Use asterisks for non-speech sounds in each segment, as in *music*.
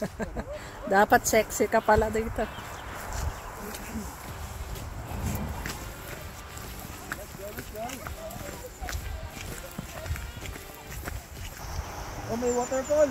*laughs* Dapat sexy ka pala dito. Oh, may waterfall!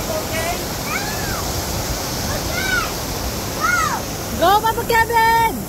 okay? Go, Papa Kevin!